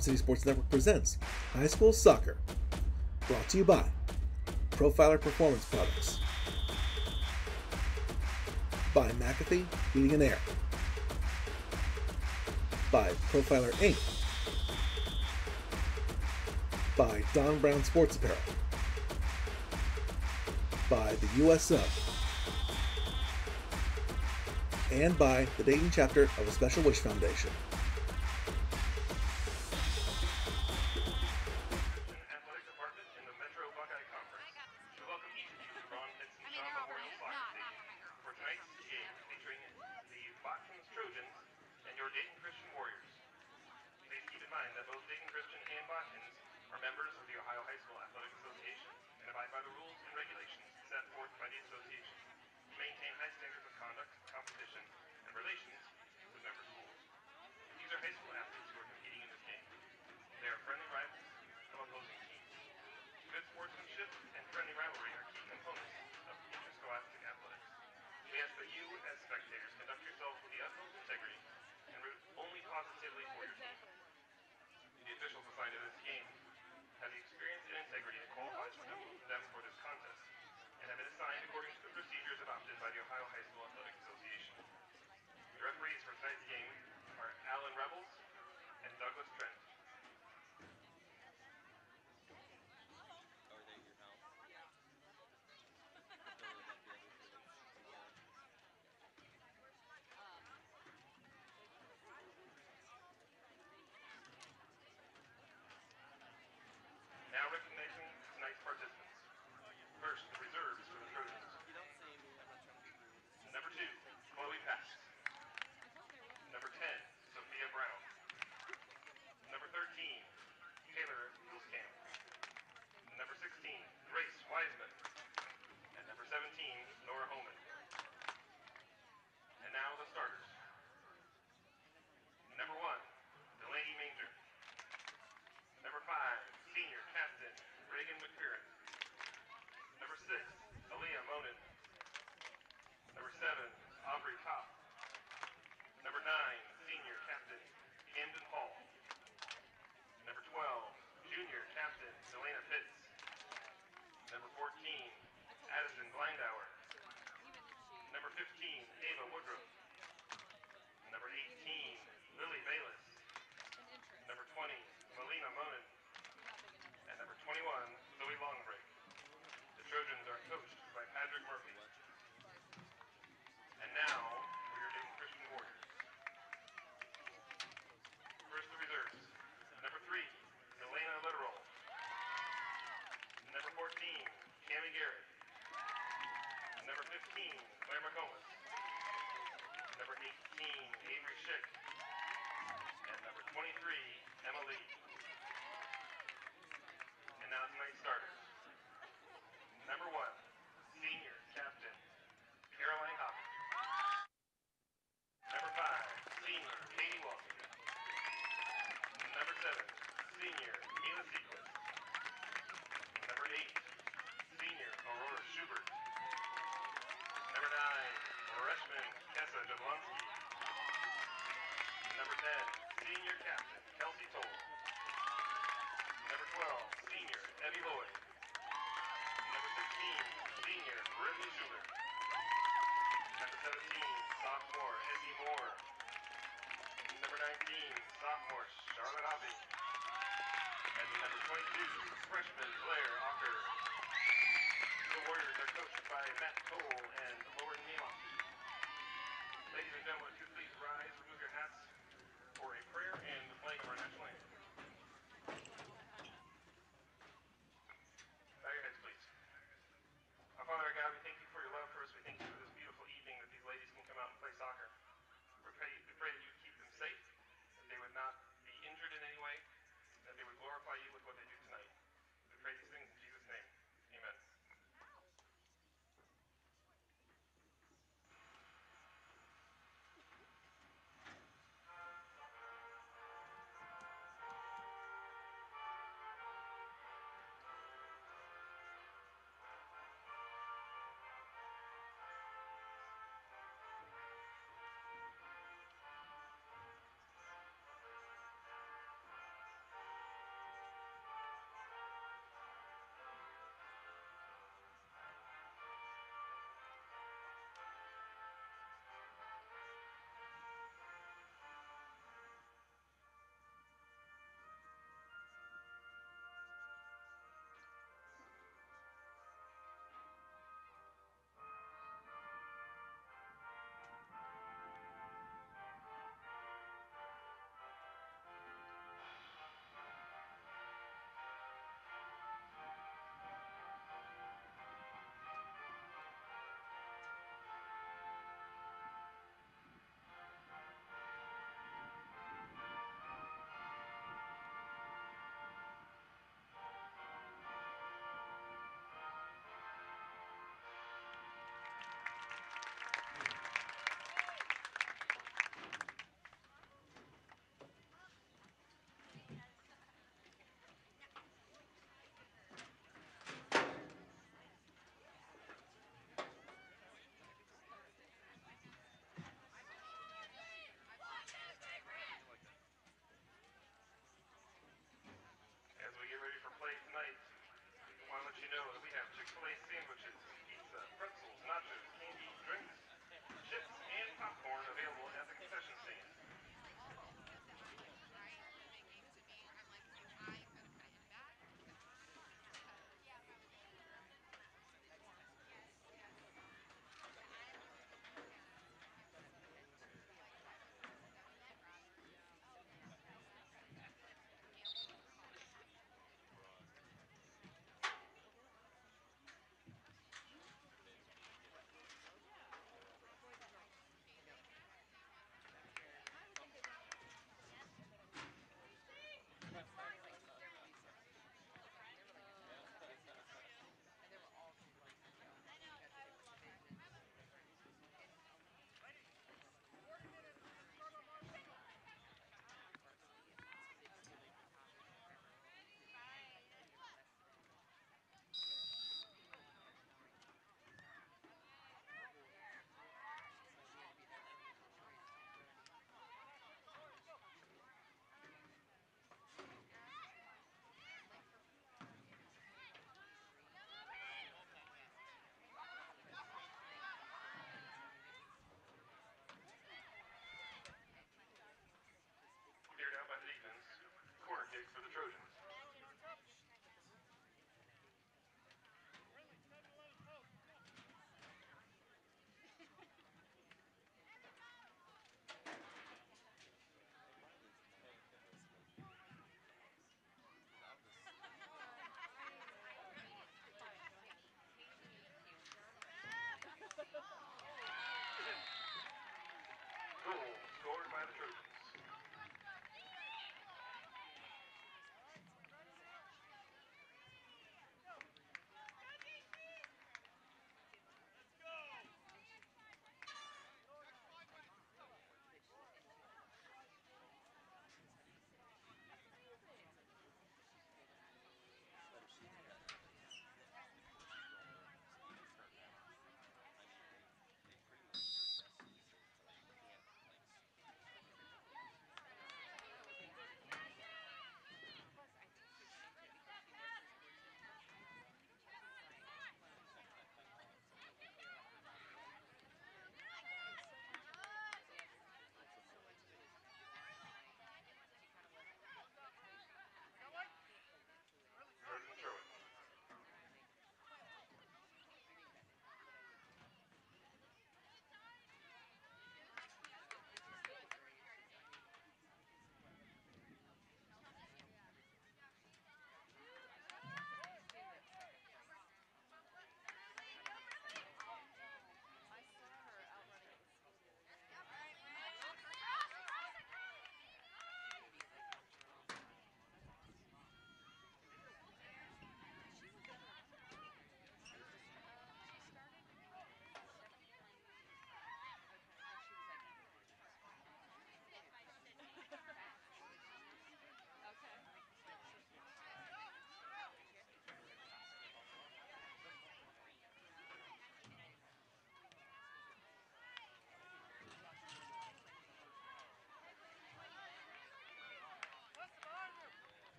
Oklahoma City Sports Network presents High School Soccer, brought to you by Profiler Performance Products, by McAfee Heating and Air, by Profiler Inc., by Don Brown Sports Apparel, by the USO, and by the Dayton chapter of the Special Wish Foundation. 17, Claire McGowan. Number 18, Avery Schick. And number 23, Debbie Owen. Number 16, senior Brittany Schubert. Number 17, sophomore Izzy Moore. Number 19, sophomore Charlotte Hobby. And number 22, freshman Blair Ocker. The Warriors are coached by Matt Cole and Lauren Neal. Ladies and gentlemen, forward by the troops.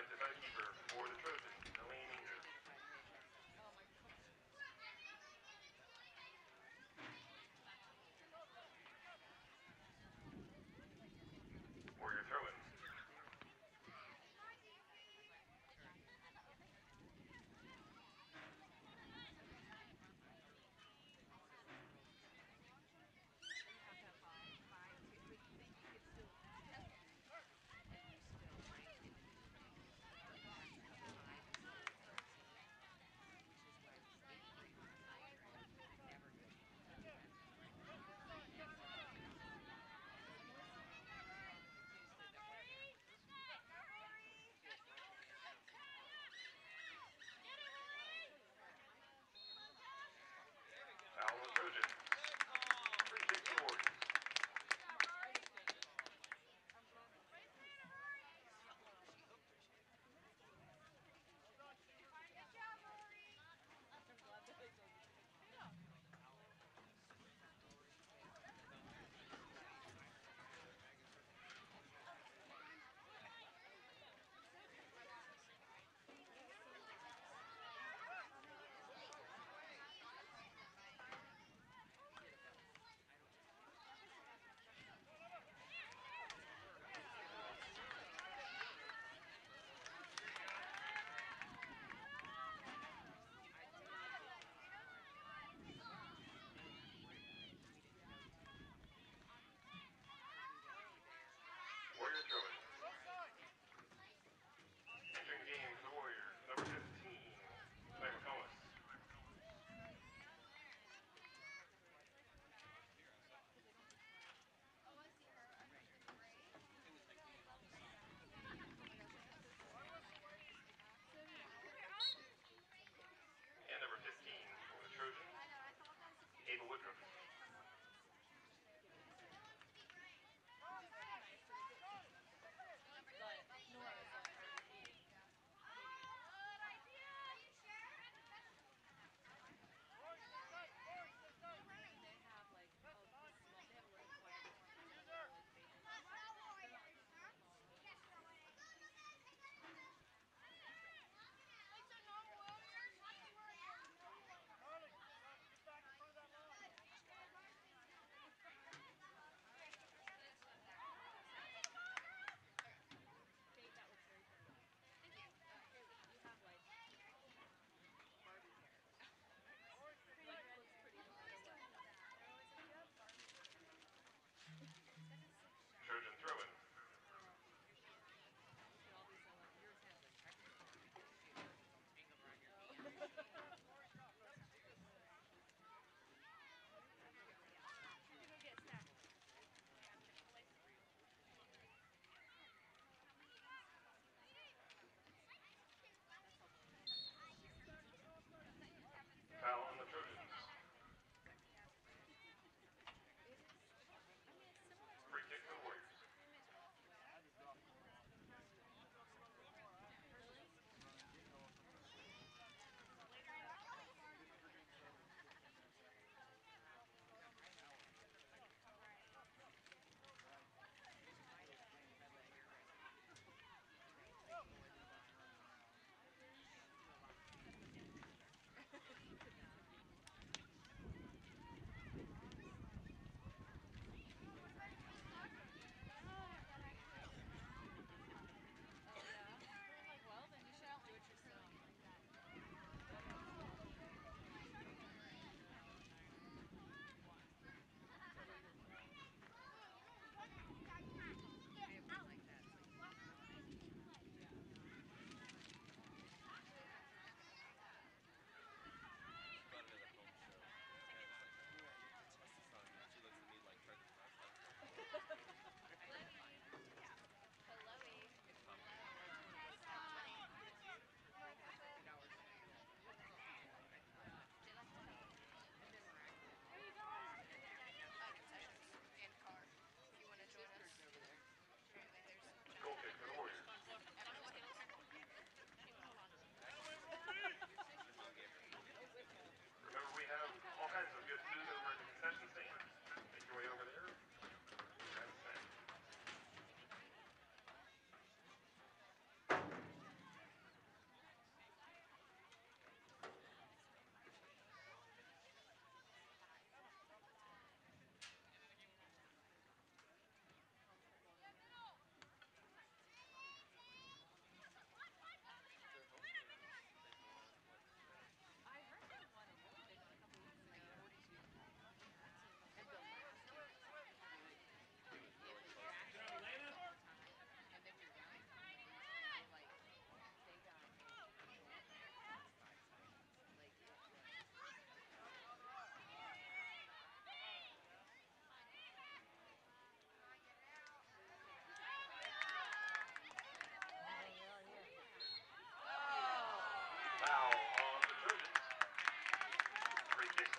selected a for the Trojans. Warrior throw it.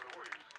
Stories.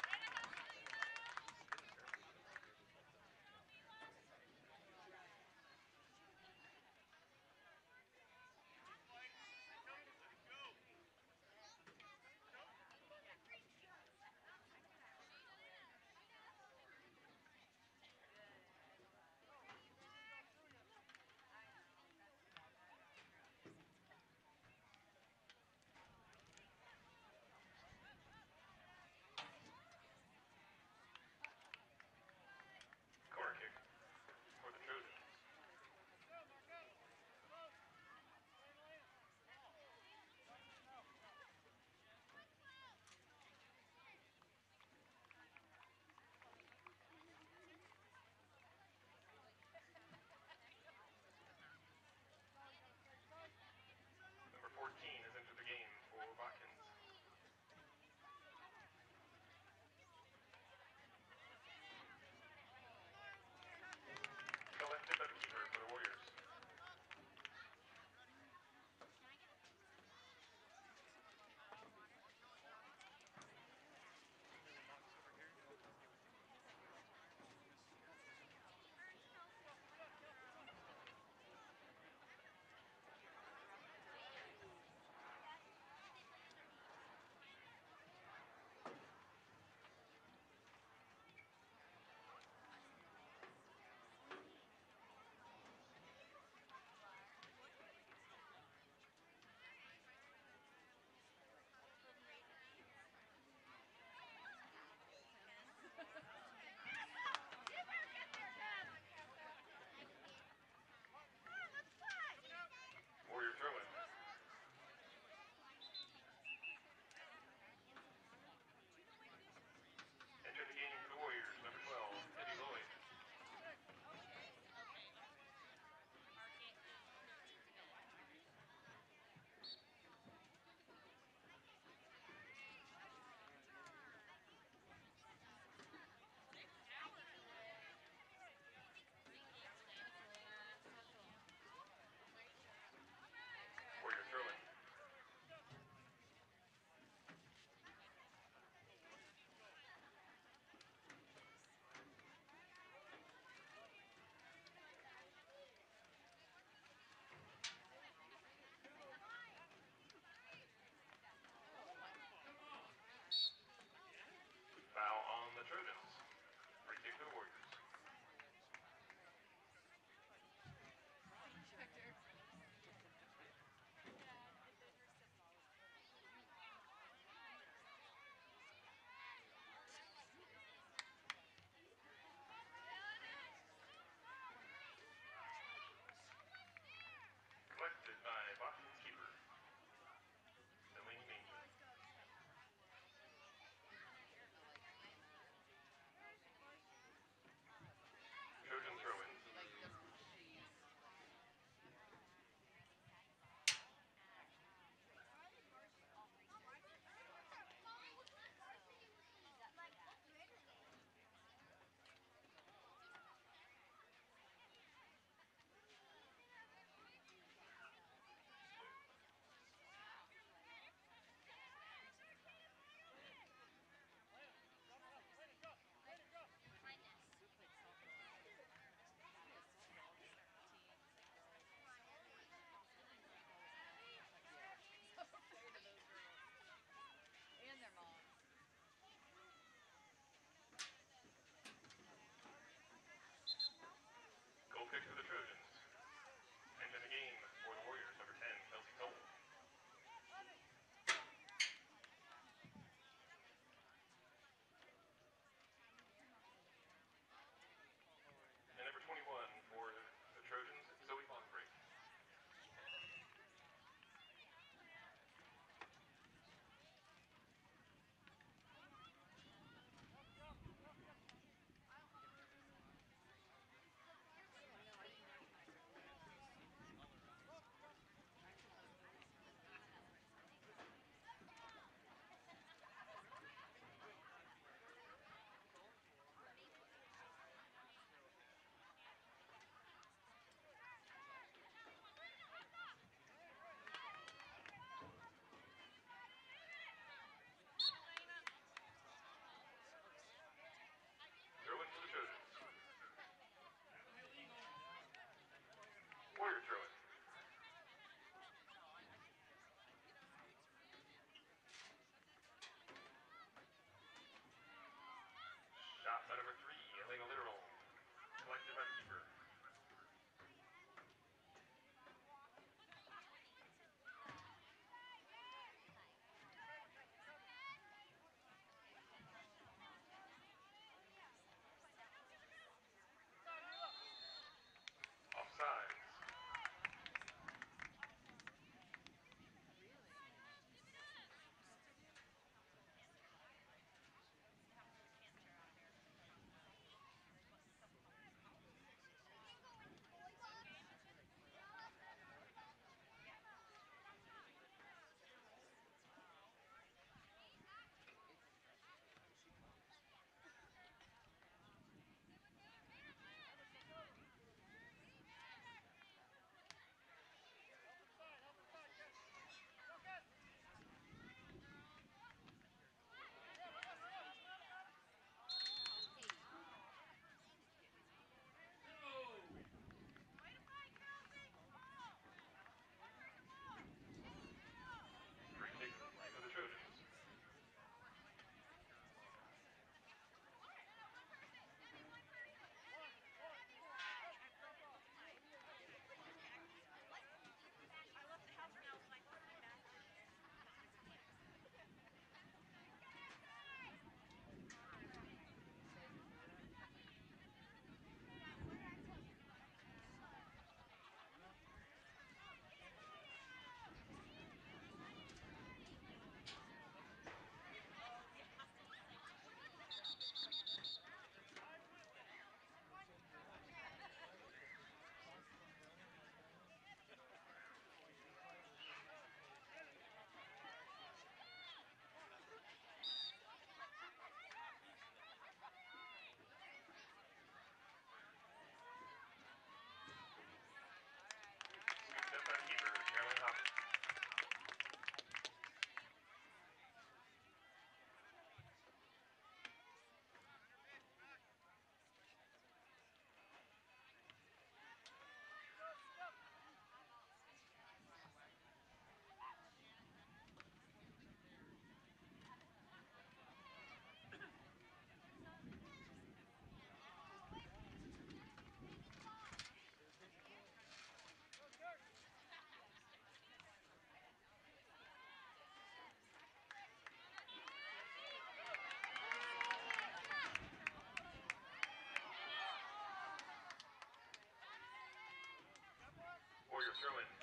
you're throwing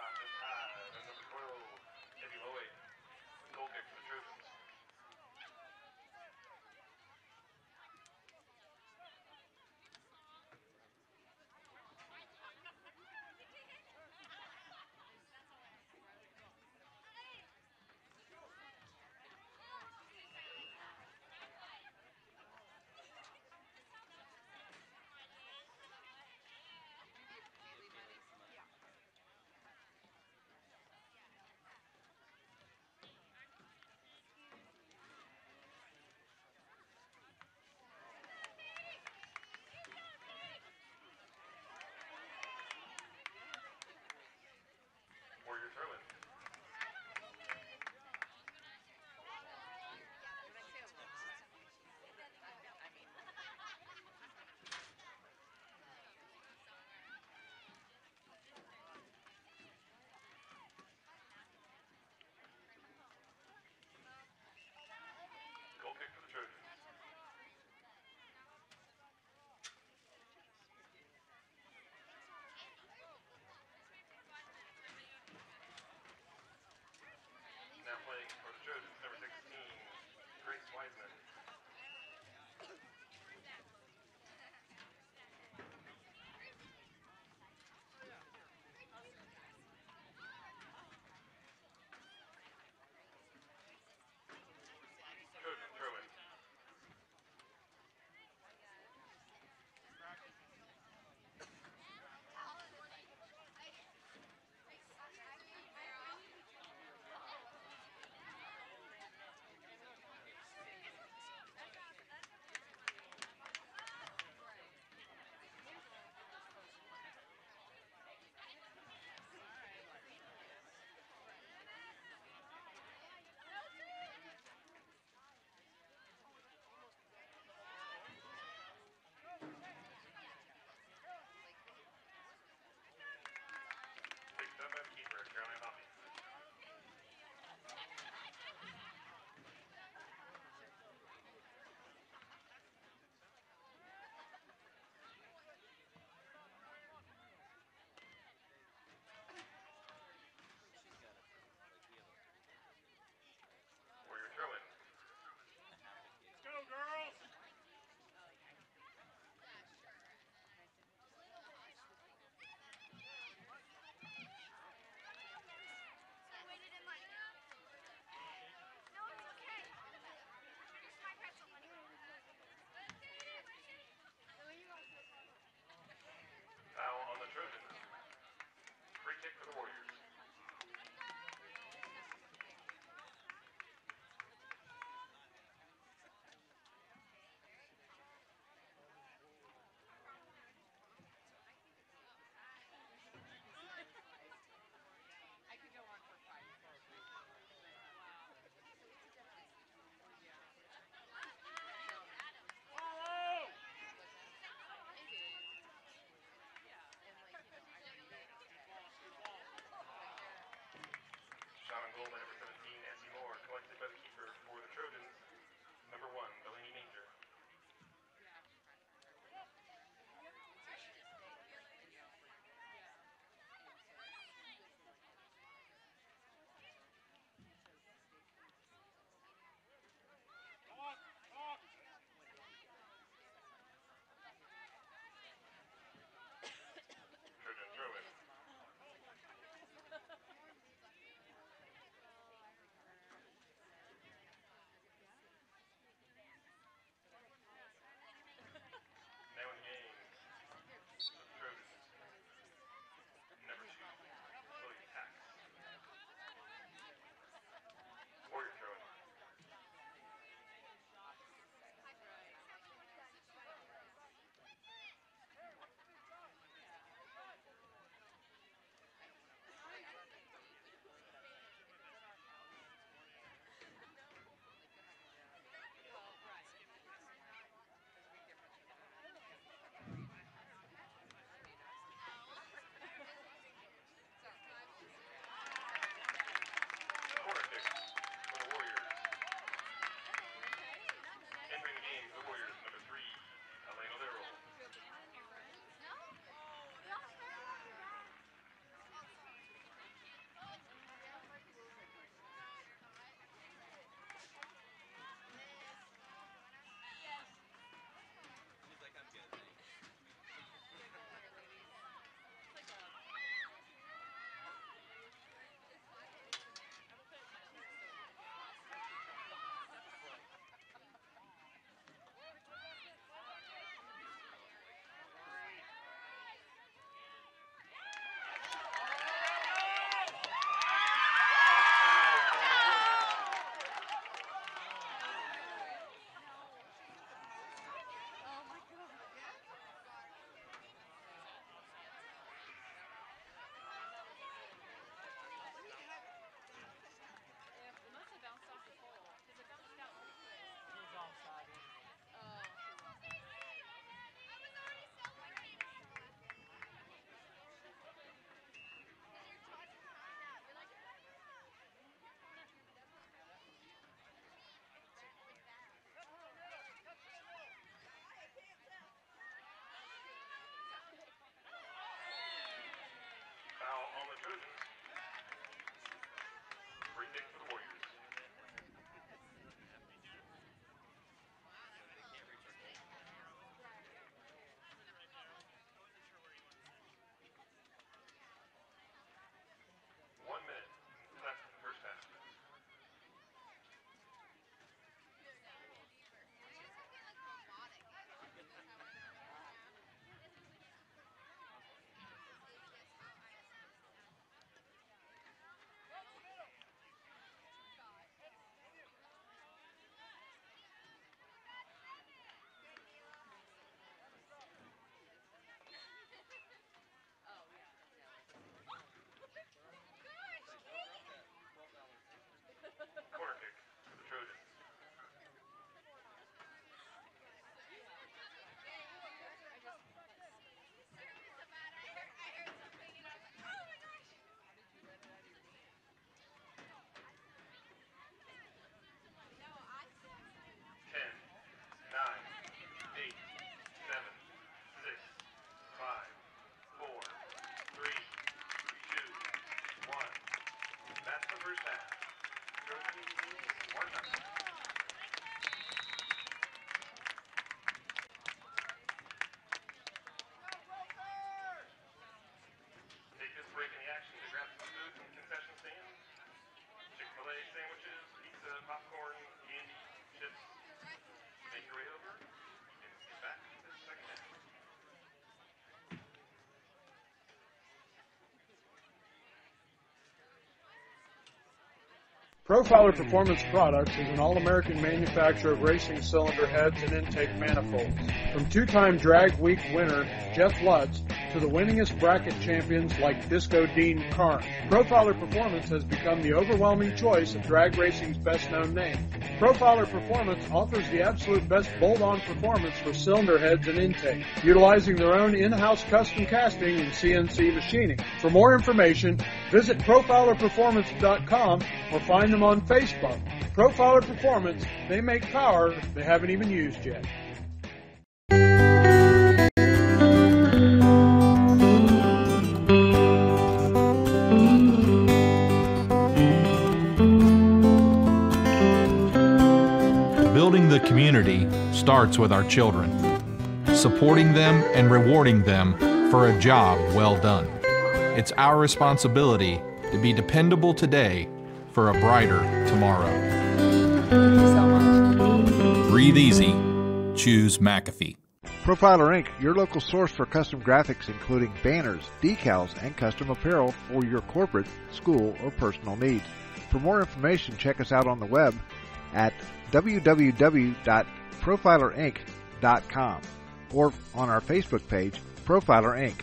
Wisconsin. All the truth. Profiler Performance Products is an all-American manufacturer of racing cylinder heads and intake manifolds. From two-time Drag Week winner Jeff Lutz to the winningest bracket champions like Disco Dean Karn, Profiler Performance has become the overwhelming choice of drag racing's best-known name. Profiler Performance offers the absolute best bolt-on performance for cylinder heads and intake, utilizing their own in-house custom casting and CNC machining. For more information, visit profilerperformance.com or find them on Facebook. Profiler Performance, they make power they haven't even used yet. Building the community starts with our children, supporting them and rewarding them for a job well done. It's our responsibility to be dependable today for a brighter tomorrow. So. Breathe easy. Choose McAfee. Profiler Inc., your local source for custom graphics including banners, decals, and custom apparel for your corporate, school, or personal needs. For more information, check us out on the web at www.profilerinc.com or on our Facebook page, Profiler Inc.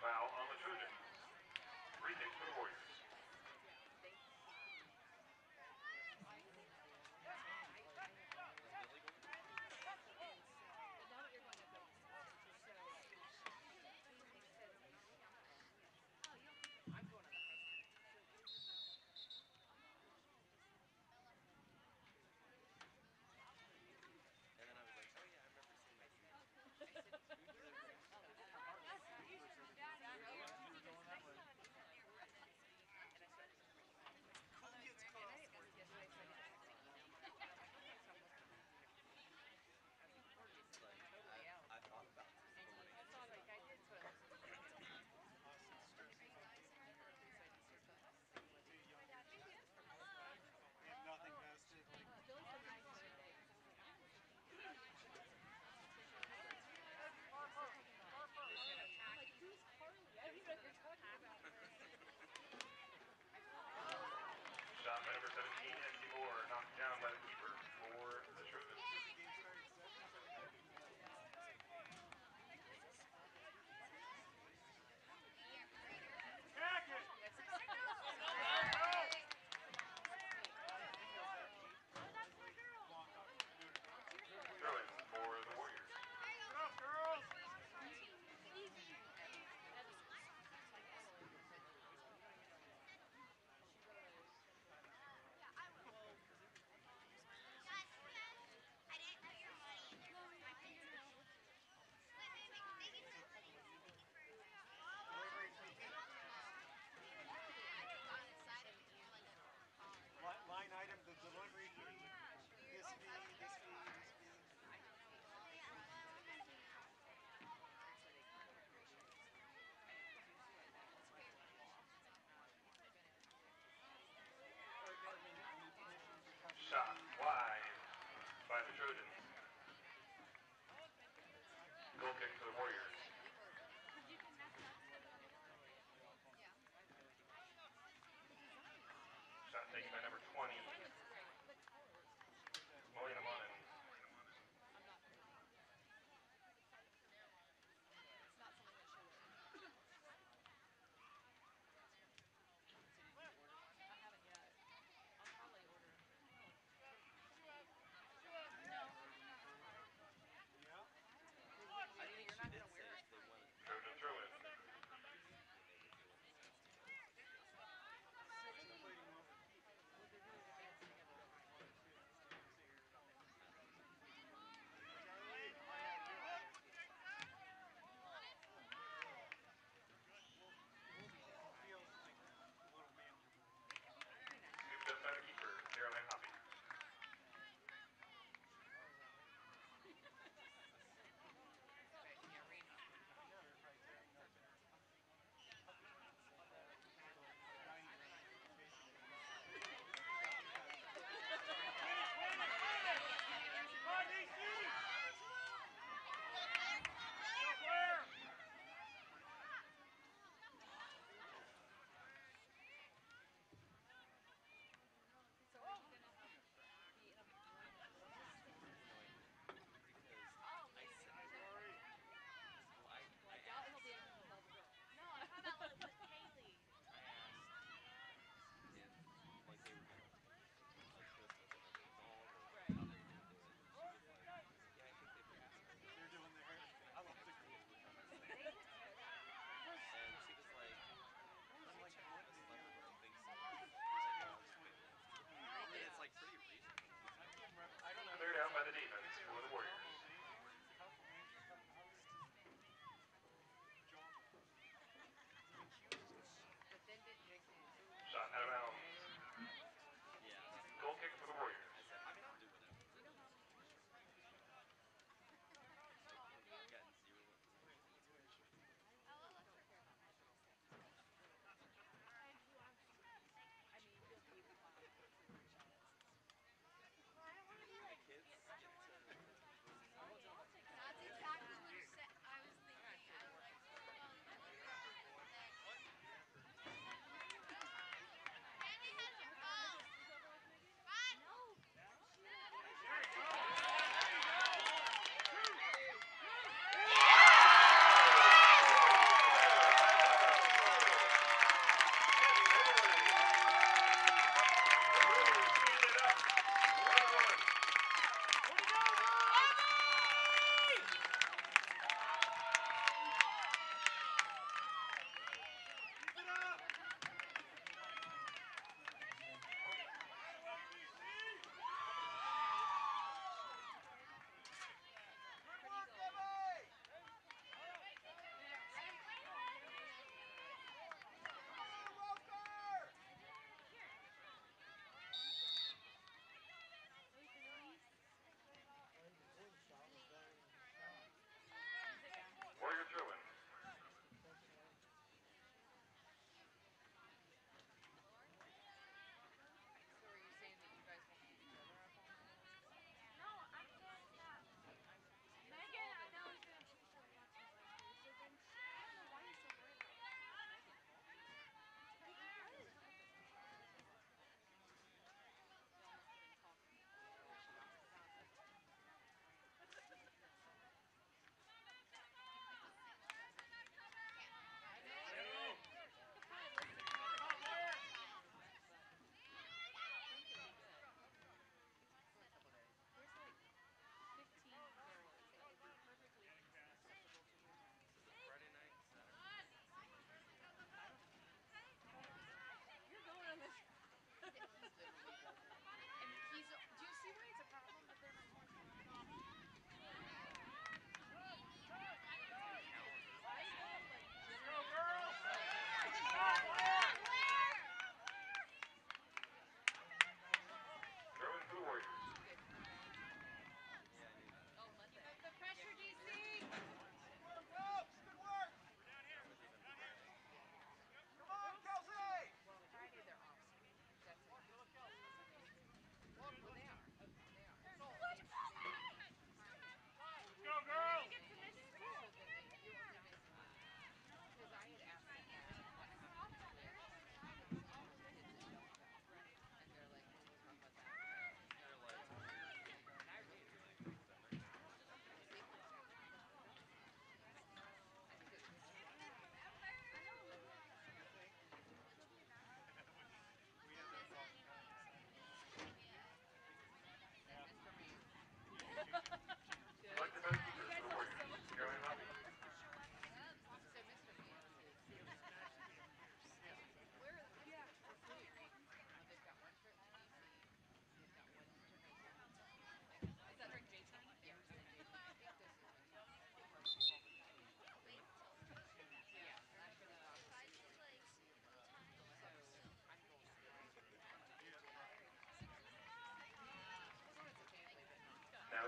Foul on the Trojans. Three kicks for the Warriors.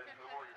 How are you?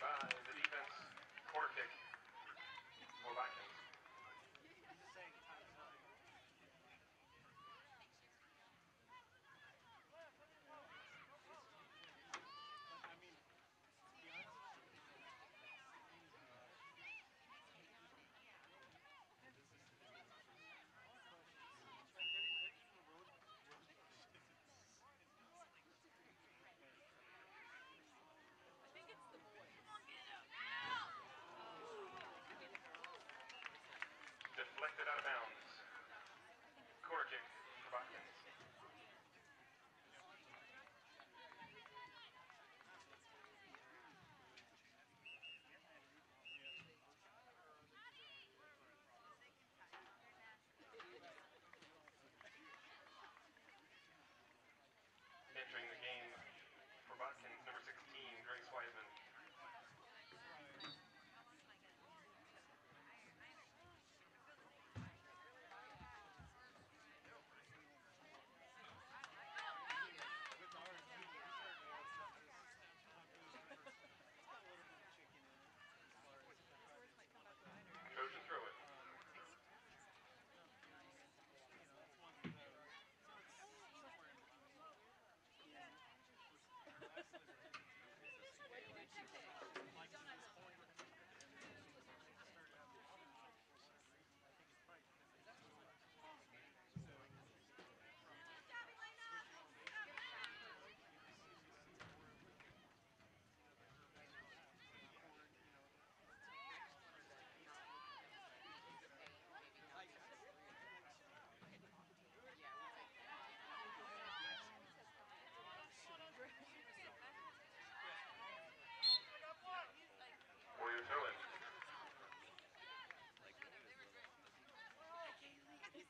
Five. it out of bounds.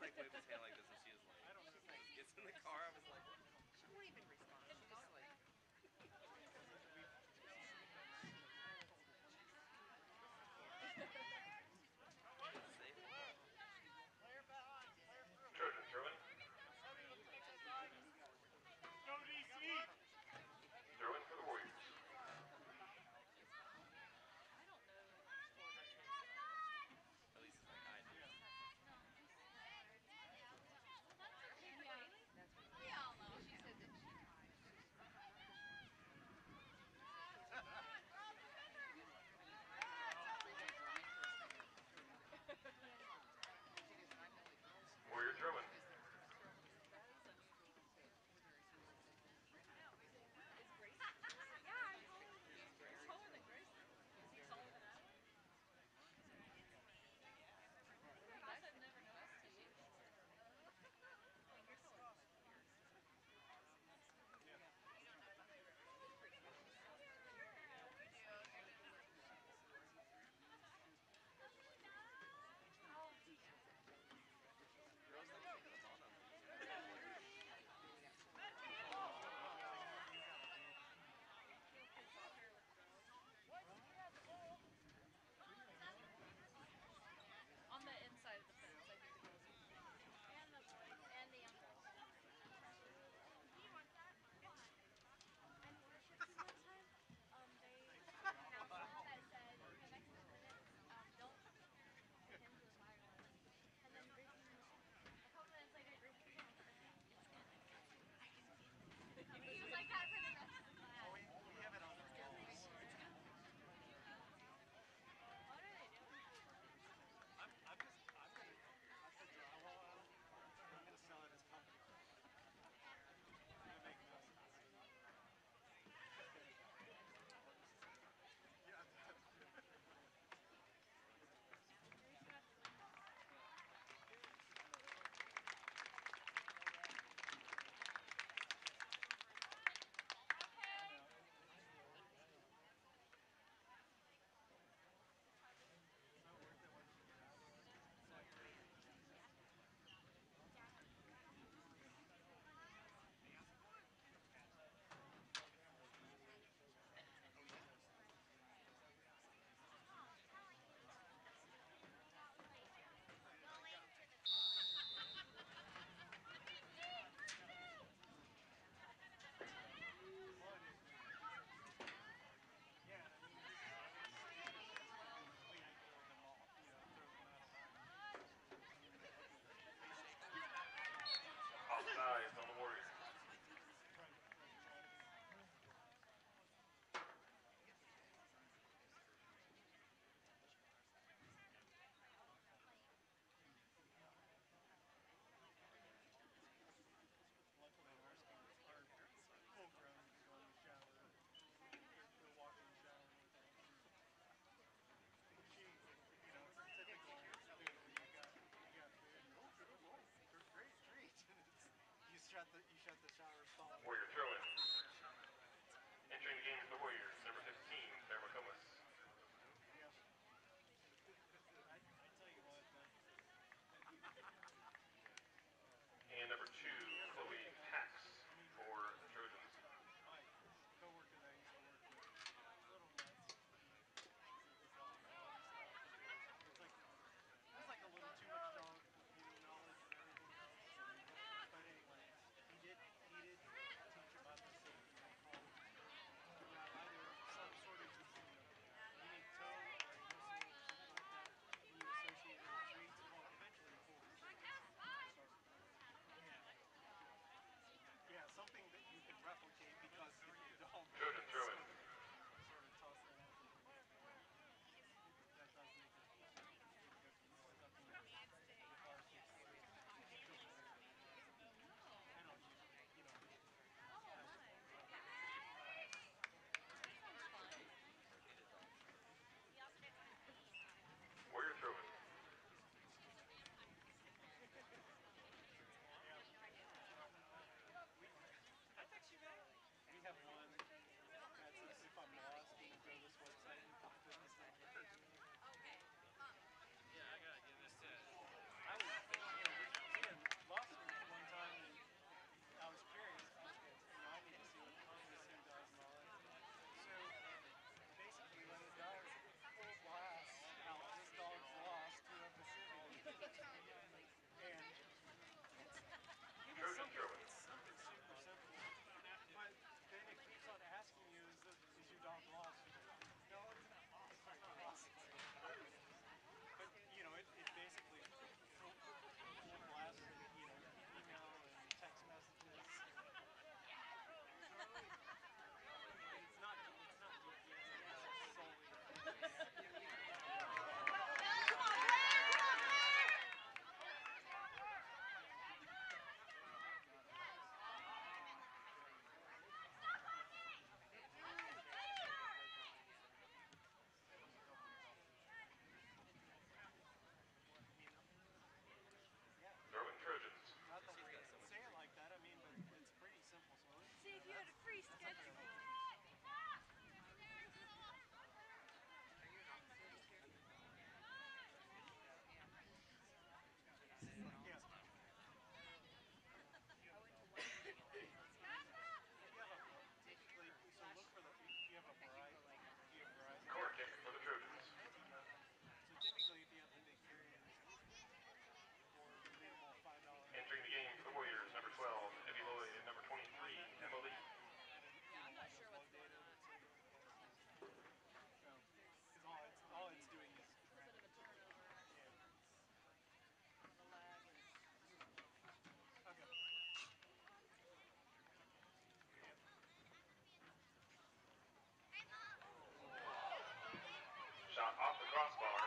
like waving his hand like this. crossbar.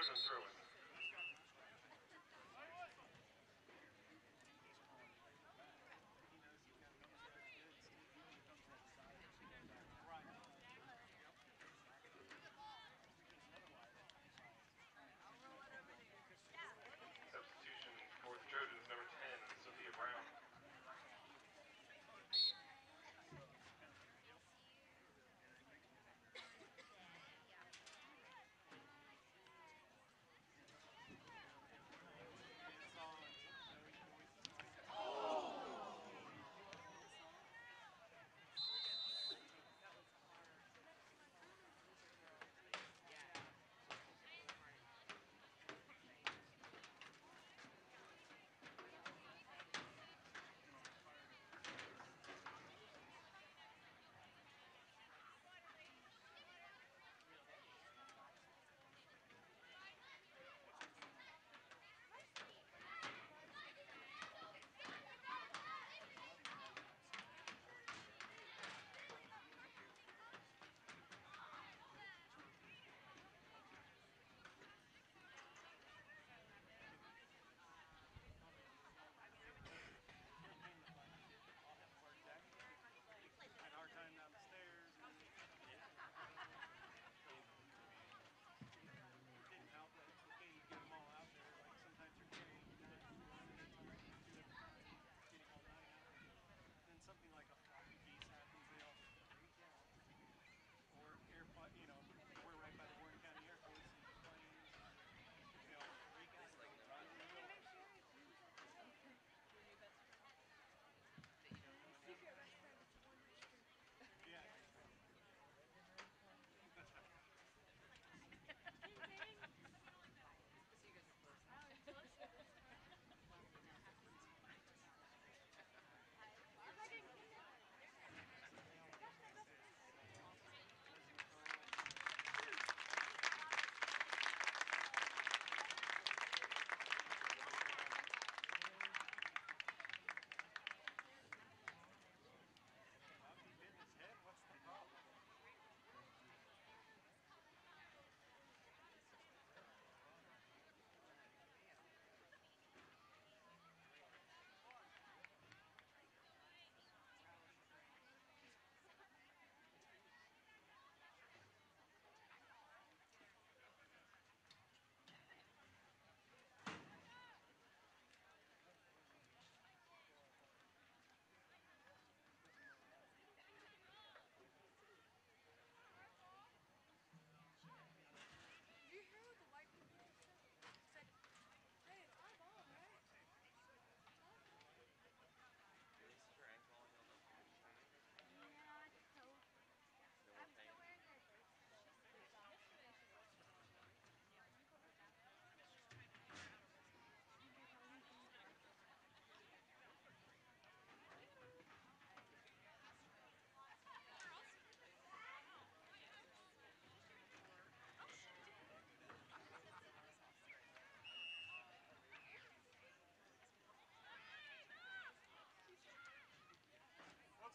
This is through.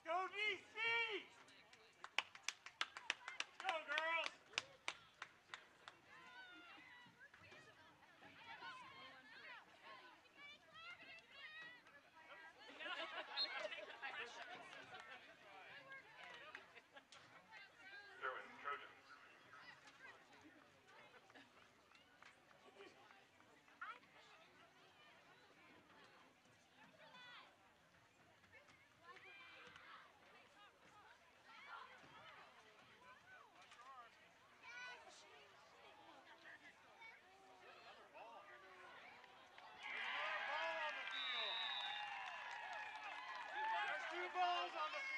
Go DC! balls on the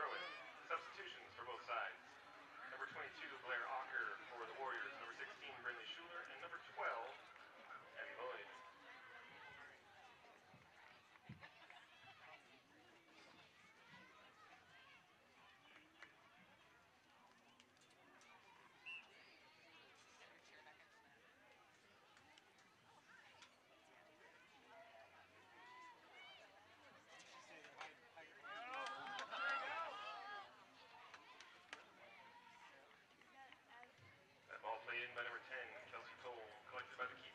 Throw it. Ball played in by number 10, Kelsey Cole, collected by the key.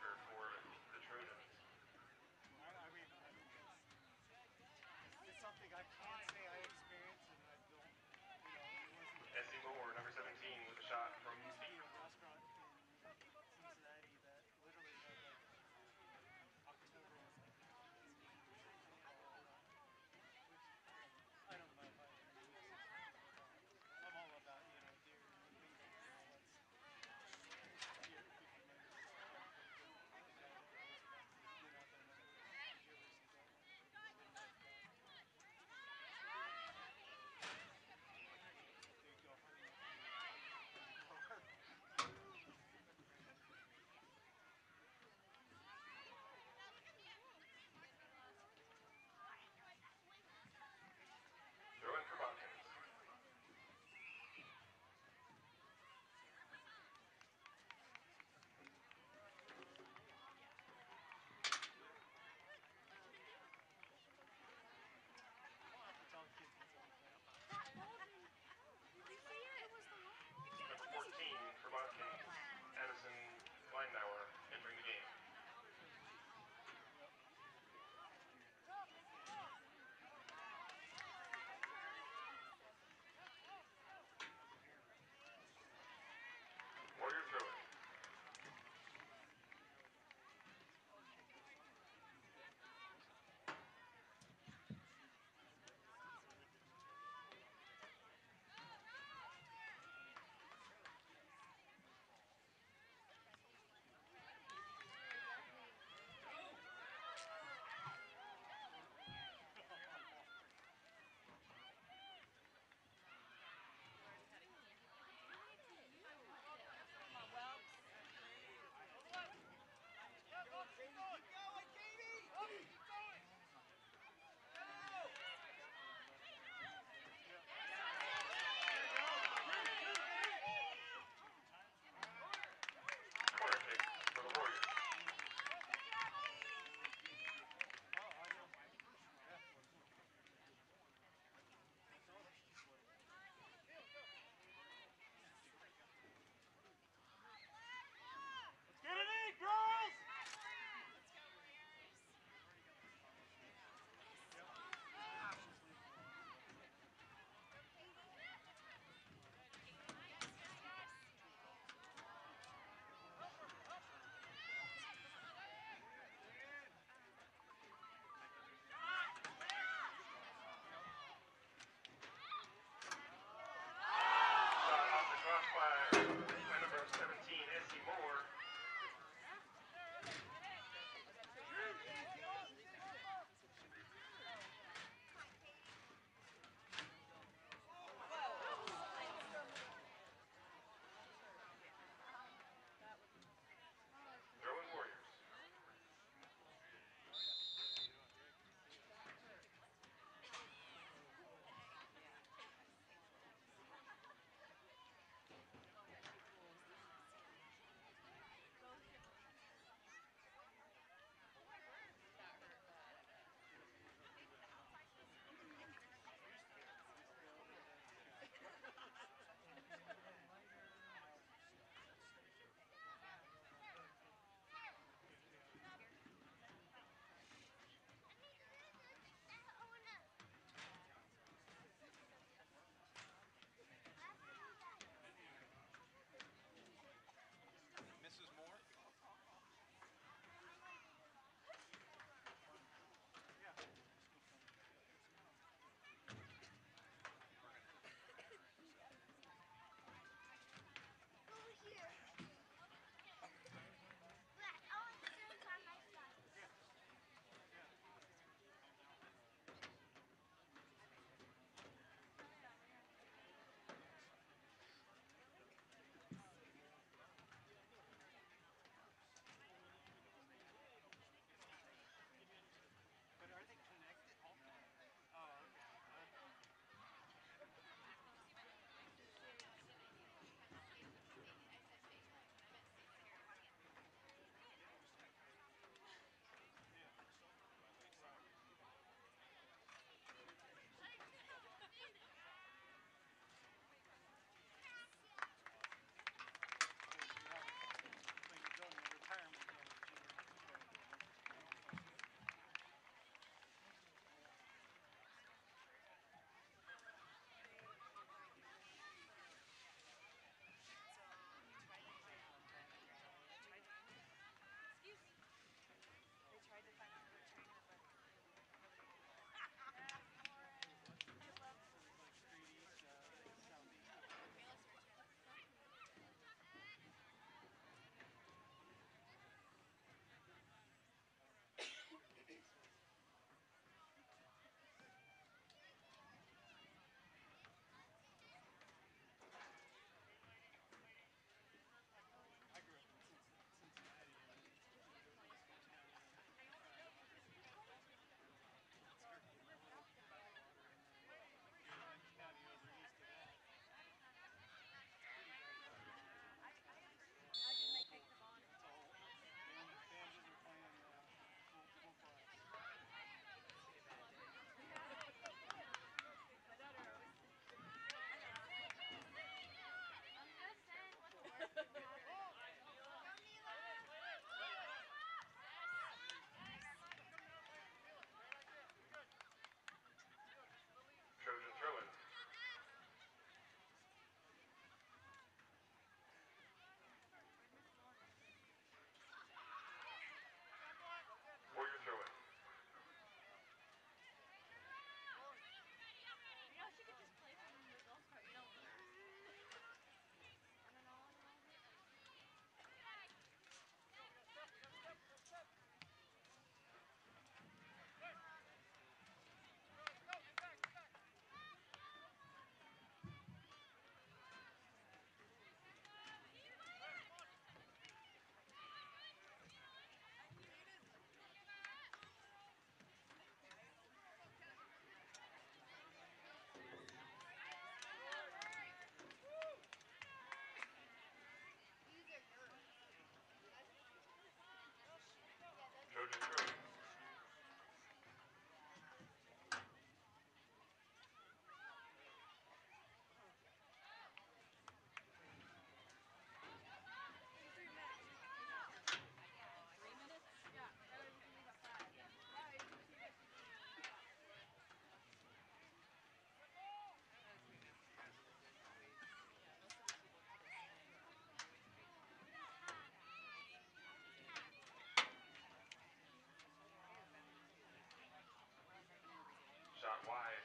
true. why?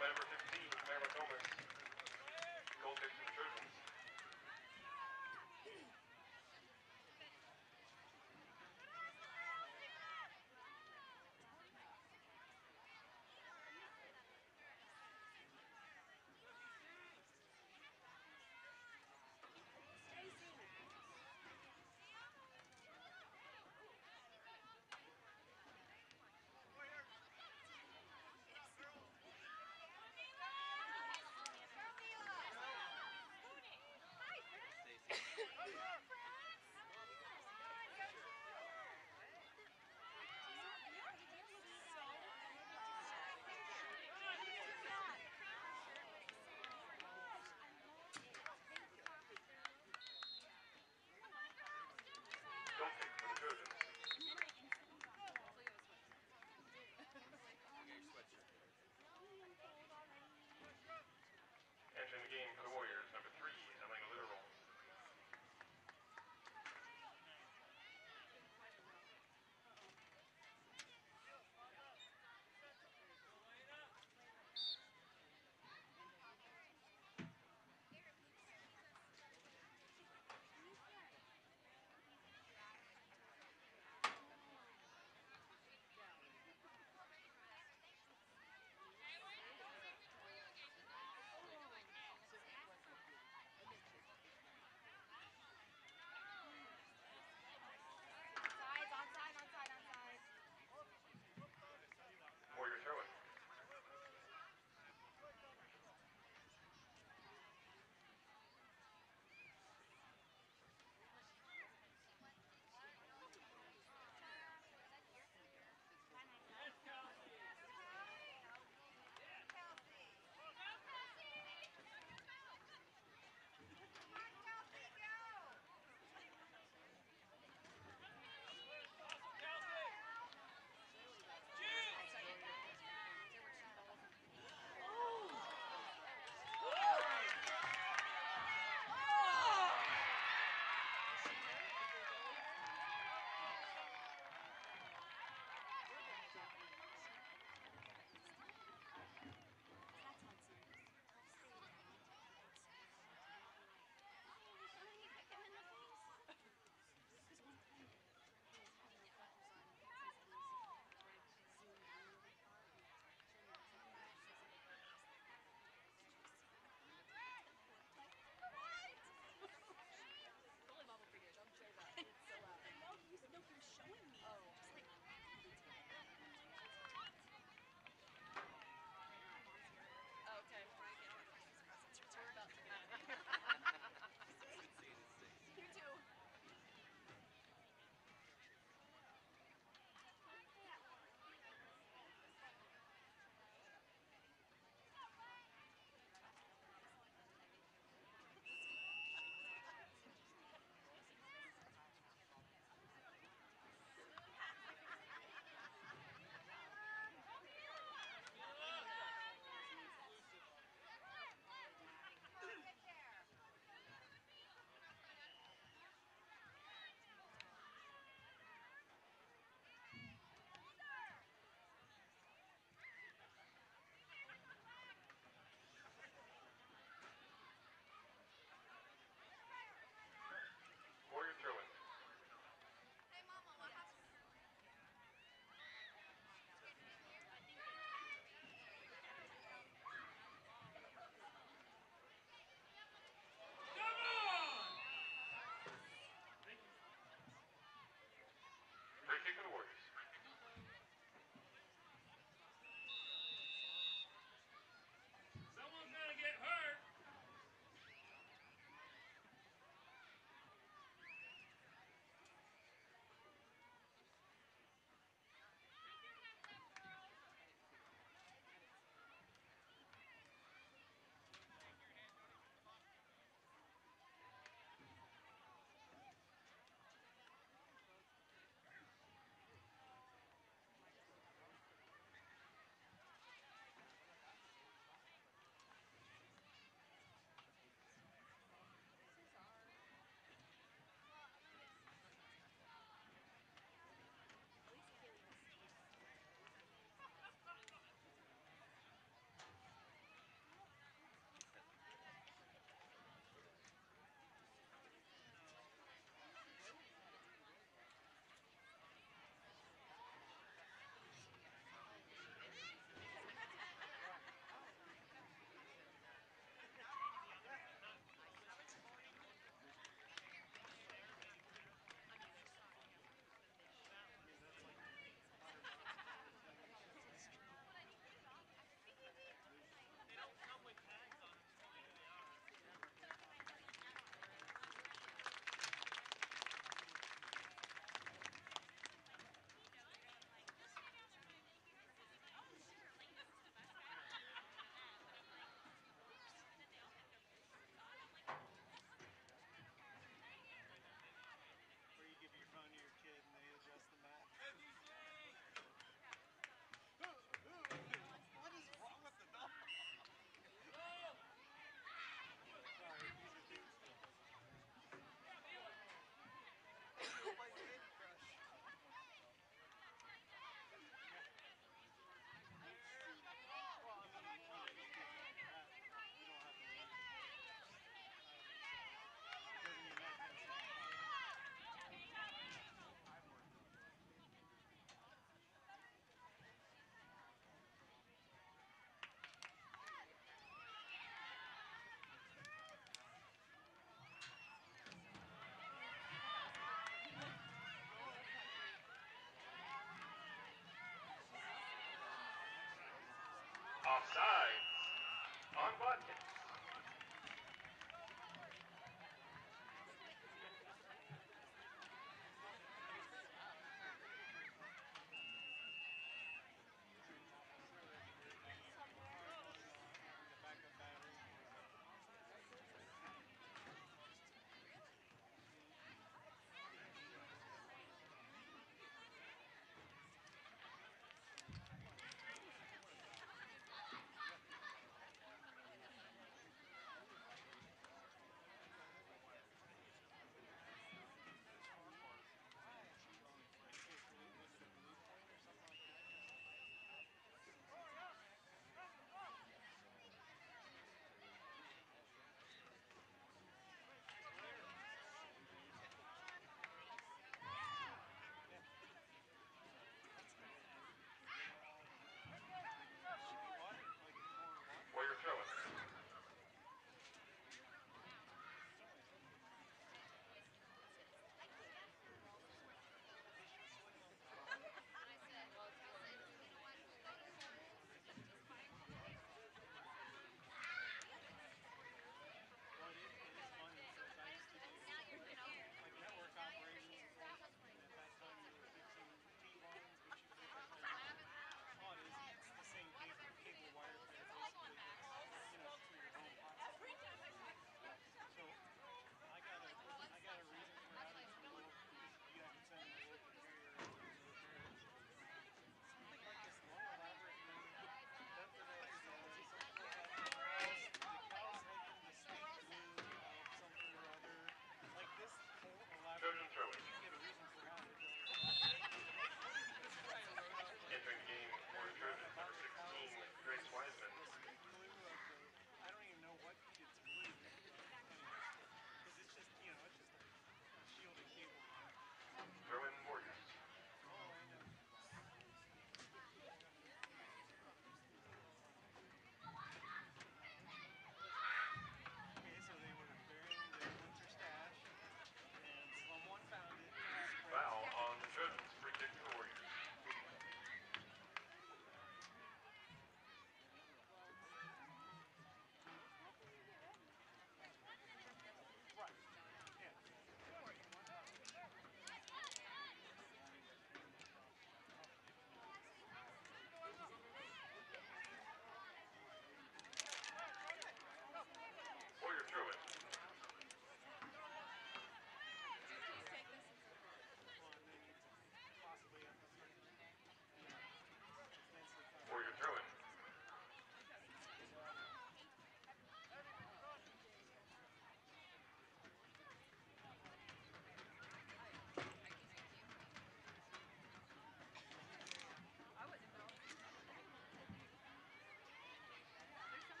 member 15, Tamara Gomez.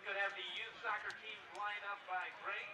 Could have the youth soccer teams line up by grade,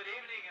good evening.